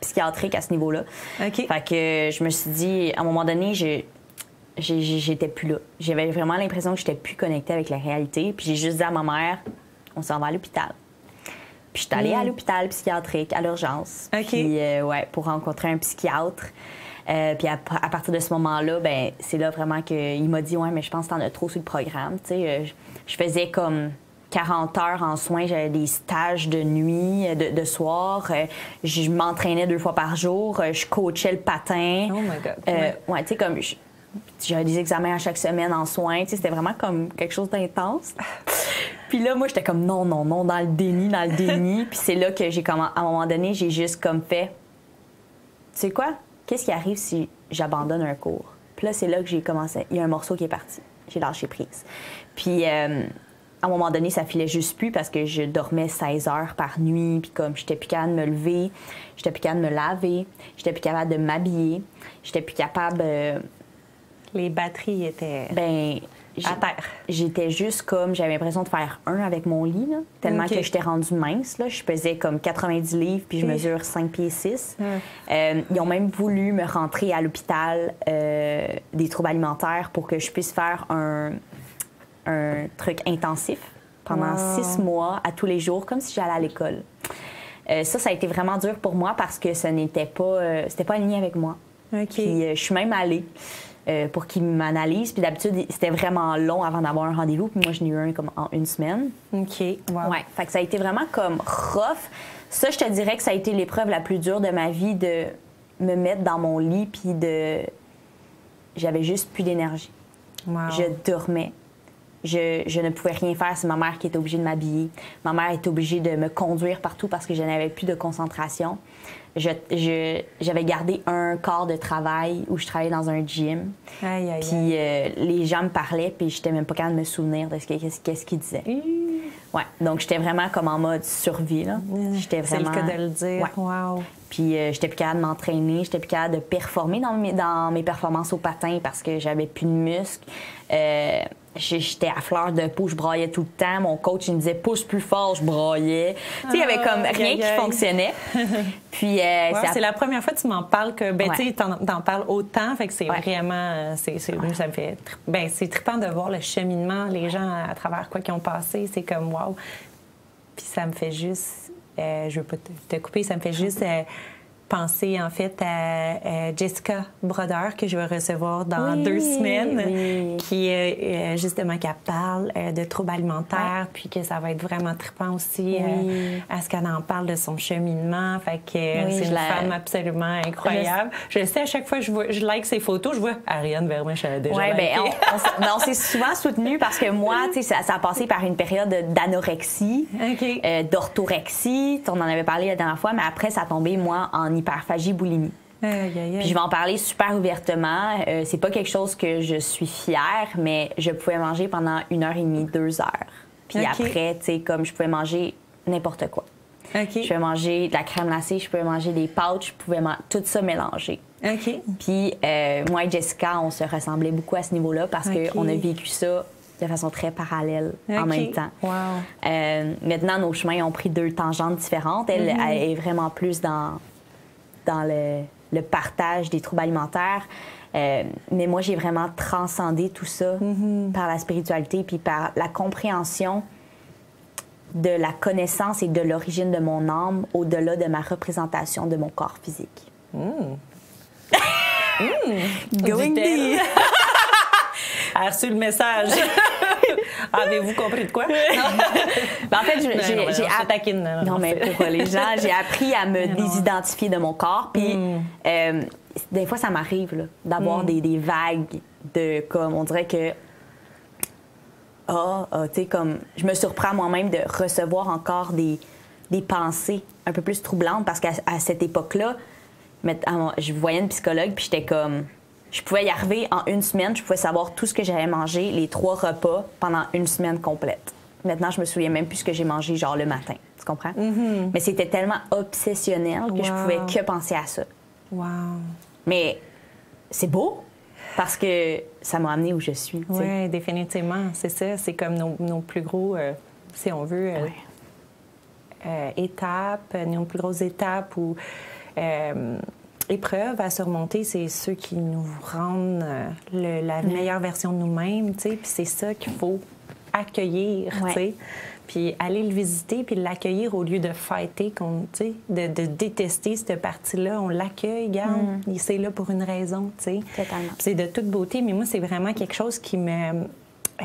psychiatrique à ce niveau-là. Ok. Fait que je me suis dit, à un moment donné, j'ai, j'étais plus là. J'avais vraiment l'impression que j'étais plus connectée avec la réalité. Puis j'ai juste dit à ma mère, on s'en va à l'hôpital. Puis je suis allée à hmm. l'hôpital psychiatrique à l'urgence. OK. Puis ouais, pour rencontrer un psychiatre. Euh, puis à, partir de ce moment-là, ben c'est là vraiment qu'il m'a dit Ouais, mais je pense que t'en as trop sur le programme. Tu sais, je faisais comme 40 heures en soins, j'avais des stages de nuit, de, de soir. Euh, je m'entraînais deux fois par jour, je coachais le patin. Oh my God. ouais, tu sais, comme j'avais des examens à chaque semaine en soins. C'était vraiment comme quelque chose d'intense. Puis là, moi, j'étais comme non, non, non, dans le déni, dans le déni. Puis c'est là que j'ai comme, à un moment donné, j'ai juste comme fait, tu sais quoi? Qu'est-ce qui arrive si j'abandonne un cours? Puis là, c'est là que j'ai commencé. Il y a un morceau qui est parti. J'ai lâché prise. Puis euh, à un moment donné, ça filait juste plus parce que je dormais 16 heures par nuit. Puis comme j'étais plus capable de me lever, j'étais plus capable de me laver, j'étais plus capable de m'habiller, j'étais plus capable. euh, Les batteries étaient ben, à terre. J'étais juste comme, j'avais l'impression de faire un avec mon lit, là, tellement que j'étais rendue mince. Là. Je pesais comme 90 livres, puis je mesure 5 pieds 6. Ouais. Euh, ils ont même voulu me rentrer à l'hôpital euh, des troubles alimentaires pour que je puisse faire un, un truc intensif pendant Wow. six mois à tous les jours, comme si j'allais à l'école. Euh, ça, ça a été vraiment dur pour moi parce que ce n'était pas, c'était pas aligné avec moi. Puis je suis même allée euh, pour qu'ils m'analysent. Puis d'habitude, c'était vraiment long avant d'avoir un rendez-vous. Puis moi, je n'ai eu un comme en une semaine. OK. Wow. Ouais. Fait que ça a été vraiment comme rough. Ça, je te dirais que ça a été l'épreuve la plus dure de ma vie de me mettre dans mon lit puis de. J'avais juste plus d'énergie. Wow. Je dormais. Je, je ne pouvais rien faire. C'est ma mère qui était obligée de m'habiller. Ma mère était obligée de me conduire partout parce que je n'avais plus de concentration. J'avais gardé un corps de travail où je travaillais dans un gym. Aïe, aïe, aïe. Puis euh, les gens me parlaient, puis j'étais même pas capable de me souvenir de ce que- qu'est-ce qu'ils disaient. Ouais, donc j'étais vraiment comme en mode survie là. J'étais C'est le vraiment. cas de le dire. Ouais. Wow. Puis euh, j'étais plus capable de m'entraîner, j'étais plus capable de performer dans mes, dans mes performances au patin parce que j'avais plus de muscles. Euh, j'étais à fleur de peau, je braillais tout le temps. Mon coach il me disait pousse plus fort, je braillais. tu sais, il y avait comme Ah, rien aïe, qui fonctionnait. Puis euh, Wow, c'est la première fois que tu m'en parles que ben Ouais. tu sais t'en, parles autant fait que c'est Ouais. vraiment euh, c'est, c'est- moi, ça me fait ben c'est trippant de voir le cheminement les gens à, à travers quoi qu'ils ont passé c'est comme wow puis ça me fait juste euh, je veux pas te, te couper ça me fait juste euh, penser en fait à euh, Jessica Brodeur que je vais recevoir dans Oui, deux semaines oui. qui est euh, justement qui parle euh, de troubles alimentaires puis que ça va être vraiment trippant aussi euh, Oui. à ce qu'elle en parle de son cheminement fait que euh, c'est je une la- femme absolument incroyable. Je sais, à chaque fois que je, vois, je like ses photos, je vois Ariane Vermeuch, elle a déjà Oui, ben, on, on ben, on s'est souvent soutenu parce que moi, tu sais, ça, ça a passé par une période d'anorexie, OK. euh, d'orthorexie. On en avait parlé la dernière fois, mais après, ça a tombé, moi, en hyperphagie boulimie. Aïe, aïe, aïe. Puis je vais en parler super ouvertement. Euh, c'est pas quelque chose que je suis fière, mais je pouvais manger pendant une heure et demie, deux heures. Puis après, tu sais, comme je pouvais manger n'importe quoi. Je pouvais manger de la crème glacée, je pouvais manger des pâtes, je pouvais tout ça mélanger. OK. Puis euh, moi et Jessica, on se ressemblait beaucoup à ce niveau-là parce Ok. qu'on a vécu ça de façon très parallèle en même temps. Wow. Euh, maintenant, nos chemins ont pris deux tangentes différentes. Elle, Mhm. elle est vraiment plus dans, dans le, le partage des troubles alimentaires. Euh, mais moi, j'ai vraiment transcendé tout ça Mhm. par la spiritualité puis par la compréhension de la connaissance et de l'origine de mon âme au-delà de ma représentation de mon corps physique. Going Dit-elle. deep. Elle a reçu le message. Avez-vous compris de quoi? Non. Ben, en fait, j'ai non, j'ai non, non, mais pour les gens, j'ai appris à me désidentifier de mon corps. Puis, euh, des fois, ça m'arrive d'avoir des, des vagues de comme on dirait que ah, ah, tu sais comme je me surprends moi-même de recevoir encore des, des pensées un peu plus troublantes parce qu'à cette époque-là, je voyais une psychologue puis j'étais comme je pouvais y arriver en une semaine, je pouvais savoir tout ce que j'avais mangé, les trois repas pendant une semaine complète. Maintenant, je me souviens même plus ce que j'ai mangé genre le matin, tu comprends? Mais c'était tellement obsessionnel que je Wow. pouvais que penser à ça. Wow. Mais c'est beau parce que ça m'a amené où je suis. Oui, définitivement. C'est ça. C'est comme nos, nos plus gros, euh, si on veut, euh, Ouais. euh, étapes, nos plus grosses étapes ou épreuves à surmonter, c'est ceux qui nous rendent euh, le- la meilleure version de nous-mêmes, tu sais. Puis c'est ça qu'il faut accueillir, Ouais. tu sais. Puis aller le visiter, puis l'accueillir au lieu de fighter, qu'on- tu sais, de, de détester cette partie-là. On l'accueille, regarde, il c'est là pour une raison, tu sais. C'est de toute beauté, mais moi, c'est vraiment quelque chose qui me... euh,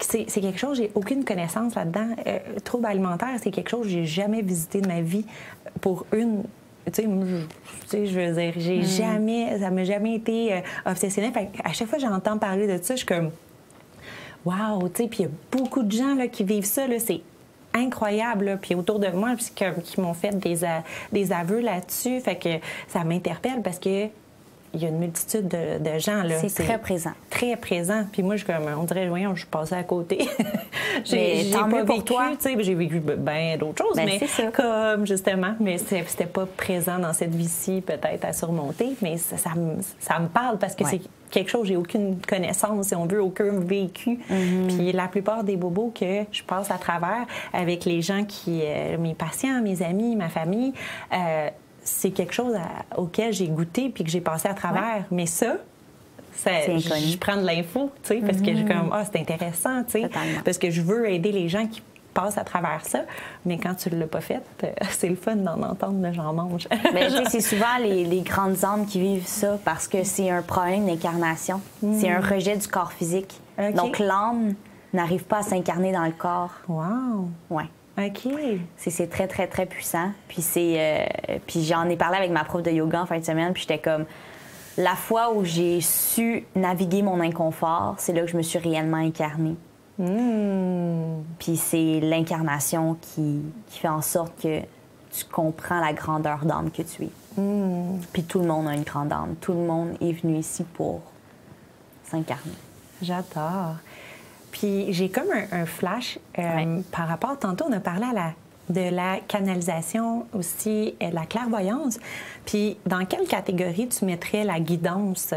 c'est quelque chose, j'ai aucune connaissance là-dedans. Euh, trouble alimentaire, c'est quelque chose que j'ai jamais visité de ma vie pour une tu sais, je- veux dire, j'ai jamais, ça m'a jamais été euh, obsessionnel. Fait à chaque fois que j'entends parler de ça, je suis comme, wow, tu sais, puis il y a beaucoup de gens là, qui vivent ça, là, c'est incroyable, là. puis autour de moi, puis qui m'ont fait des, des aveux là-dessus, fait que ça m'interpelle parce que il y a une multitude de, de gens là. C'est très présent. Très présent. Puis moi, je comme, on dirait, voyons, je suis passée à côté. Mais tant mieux pour toi. tu sais, j'ai vécu bien d'autres choses, Ben, mais c'est ça. comme justement, mais c'était pas présent dans cette vie-ci, peut-être à surmonter, mais ça, ça me, ça me parle parce que Ouais. c'est quelque chose, j'ai aucune connaissance, si on veut, aucun vécu. Mm-hmm. Puis la plupart des bobos que je passe à travers avec les gens qui, euh, mes patients, mes amis, ma famille, euh, c'est quelque chose à- auquel j'ai goûté puis que j'ai passé à travers. Mais ça. Mm-hmm. je prends de l'info, tu sais, parce que je comme, ah, c'est intéressant, tu sais, parce que je veux aider les gens qui passent à travers ça. Mais quand tu ne l'as pas fait, euh, c'est le fun d'en entendre, là, j'en mange. Mais tu sais, c'est souvent les, les grandes âmes qui vivent ça parce que c'est un problème d'incarnation. C'est un rejet du corps physique. Donc l'âme n'arrive pas à s'incarner dans le corps. wow! Ouais. OK. C'est- très, très, très puissant. Puis c'est, euh, puis j'en ai parlé avec ma prof de yoga en fin de semaine, puis j'étais comme la fois où j'ai su naviguer mon inconfort, c'est là que je me suis réellement incarnée. Hmm. Puis c'est l'incarnation qui, qui fait en sorte que tu comprends la grandeur d'âme que tu es. Hmm. Puis tout le monde a une grande âme. Tout le monde est venu ici pour s'incarner. J'adore. Puis j'ai comme un, un flash euh, Ouais. par rapport, tantôt on a parlé à la, de la canalisation aussi, et de la clairvoyance. Puis dans quelle catégorie tu mettrais la guidance?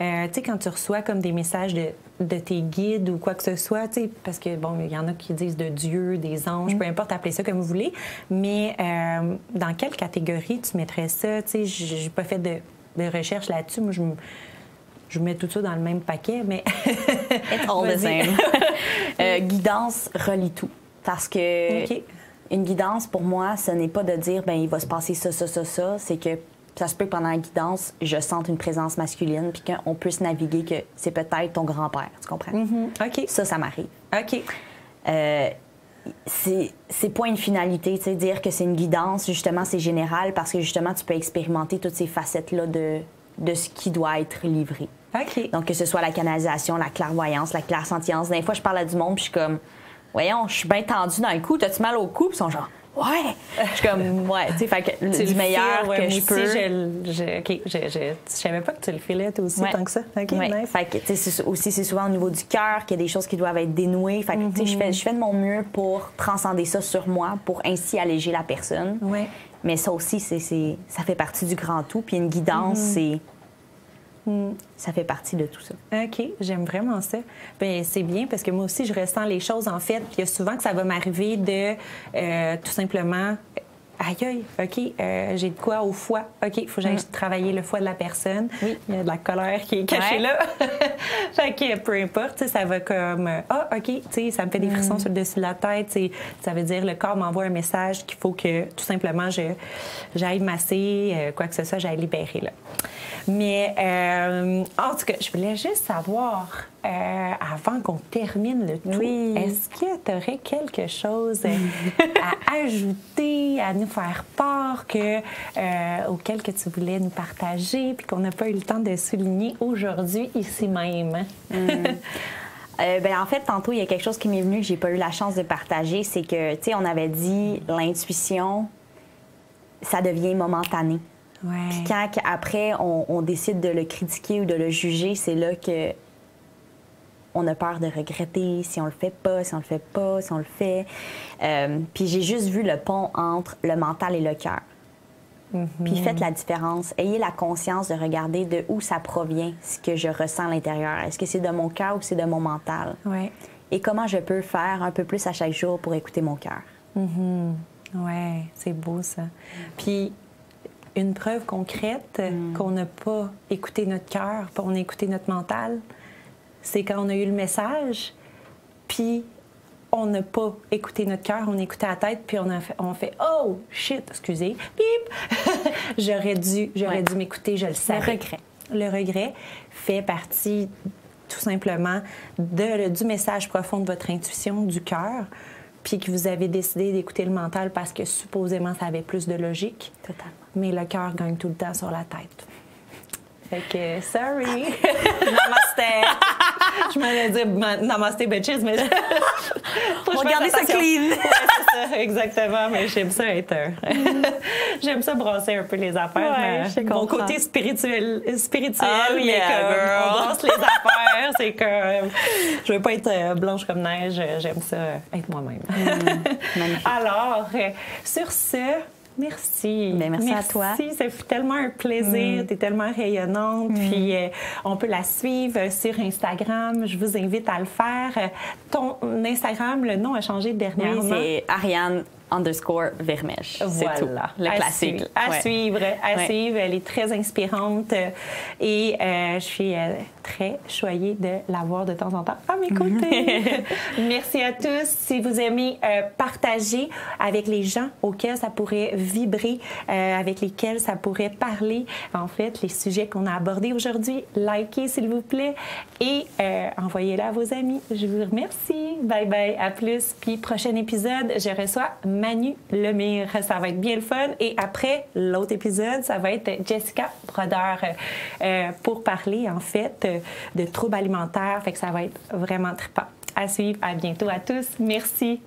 Euh, tu sais, quand tu reçois comme des messages de, de tes guides ou quoi que ce soit, tu sais, parce que, bon, il y en a qui disent de Dieu, des anges, peu importe, appelez ça comme vous voulez, mais euh, dans quelle catégorie tu mettrais ça? Tu sais, j'ai pas fait de, de recherche là-dessus. Moi, je me je mets tout ça dans le même paquet, mais. It's all the same. Euh, guidance relie tout. Parce que une guidance, pour moi, ce n'est pas de dire, ben il va se passer ça, ça, ça, ça. C'est que ça se peut que pendant la guidance, je sente une présence masculine, puis qu'on puisse naviguer que c'est peut-être ton grand-père. Tu comprends? Mhm. OK. Ça, ça m'arrive. OK. Euh, c'est c'est pas une finalité, tu sais, dire que c'est une guidance, justement, c'est général parce que justement, tu peux expérimenter toutes ces facettes-là de, de ce qui doit être livré. Donc, que ce soit la canalisation, la clairvoyance, la clairsentience. Des fois, je parle à du monde, puis je suis comme, voyons, je suis bien tendue dans le cou, t'as-tu mal au cou? Puis ils sont genre, ouais. Je suis comme, ouais, tu sais, fait que le- du le meilleur ouais, que je peux. je, je, OK, je, je, savais pas que tu le filais toi aussi Ouais. tant que ça. OK, Ouais. nice. Fait que, tu sais, aussi, c'est souvent au niveau du cœur qu'il y a des choses qui doivent être dénouées. Fait que, tu sais, je fais, je fais de mon mieux pour transcender ça sur moi, pour ainsi alléger la personne. Ouais. Mais ça aussi, c'est, ça fait partie du grand tout. Puis une guidance, Mm-hmm. c'est. Mm. Ça fait partie de tout ça. OK, j'aime vraiment ça. Ben c'est bien parce que moi aussi, je ressens les choses en fait. Puis il y a souvent que ça va m'arriver de euh, tout simplement. Aïe, aïe, OK, euh, j'ai de quoi au foie. OK, il faut que j'aille travailler le foie de la personne. Oui. Il y a de la colère qui est cachée Ouais. là. fait que peu importe, ça va comme euh, Ah, OK, tu sais, ça me fait des frissons sur le dessus de la tête. Ça veut dire le corps m'envoie un message qu'il faut que tout simplement je, j'aille masser, euh, quoi que ce soit, j'aille libérer là. Mais euh, en tout cas, je voulais juste savoir, euh, avant qu'on termine le tout, Oui. est-ce que tu aurais quelque chose euh, à ajouter, à nous faire part, que, euh, auquel que tu voulais nous partager, puis qu'on n'a pas eu le temps de souligner aujourd'hui, ici même? Euh, ben, en fait, tantôt, il y a quelque chose qui m'est venu que j'ai pas eu la chance de partager. C'est que, tu sais, on avait dit l'intuition, ça devient momentané. Puis quand après on, on décide de le critiquer ou de le juger, c'est là que on a peur de regretter si on le fait pas, si on le fait pas, si on le fait. Euh, puis j'ai juste vu le pont entre le mental et le cœur. Puis faites la différence. Ayez la conscience de regarder de où ça provient, ce que je ressens à l'intérieur. Est-ce que c'est de mon cœur ou c'est de mon mental? Ouais. Et comment je peux faire un peu plus à chaque jour pour écouter mon cœur? Ouais, c'est beau ça. Puis une preuve concrète qu'on n'a pas écouté notre cœur, pas on a écouté notre mental, c'est quand on a eu le message, puis on n'a pas écouté notre cœur, on a écouté la tête, puis on a fait, on fait oh shit, excusez, bip, j'aurais dû, j'aurais Ouais. dû m'écouter, je le savais. regret. Le regret fait partie tout simplement de- du message profond de votre intuition, du cœur. puis que vous avez décidé d'écouter le mental parce que supposément ça avait plus de logique. Totalement. Mais le cœur gagne tout le temps sur la tête. Fait que, sorry. Namaste. je m'allais dire namaste bitches, mais. Faut garder ça clean. ouais, c'est ça, exactement. Mais j'aime ça être. j'aime ça brasser un peu les affaires. Ouais, mon côté spirituel, spirituel oh, yeah, comme, on brasse les affaires. c'est que je veux pas être euh, blanche comme neige. J'aime ça être moi-même. Mm, Alors, euh, sur ce. Merci. Bien, merci. à toi. Ça fait tellement un plaisir. Mm. Tu es tellement rayonnante. Mm. Puis euh, on peut la suivre sur Instagram. Je vous invite à le faire. Ton Instagram, le nom a changé dernièrement. Oui, c'est Ariane underscore Vermèche. Voilà. C'est tout. Le à classique. Suivre, à Ouais. suivre, à Ouais. suivre. Elle est très inspirante et euh, je suis euh, très choyée de la voir de temps en temps à mes côtés. Merci à tous. Si vous aimez euh, partager avec les gens auxquels ça pourrait vibrer, euh, avec lesquels ça pourrait parler, en fait, les sujets qu'on a abordés aujourd'hui, likez s'il vous plaît et envoyez-les à vos amis. Je vous remercie. Bye bye. À plus. Puis prochain épisode, je reçois Manu Lemire. Ça va être bien le fun. Et après l'autre épisode, ça va être Jessica Brodeur euh, pour parler en fait euh, de troubles alimentaires. Fait que ça va être vraiment trippant. À suivre. À bientôt à tous. Merci.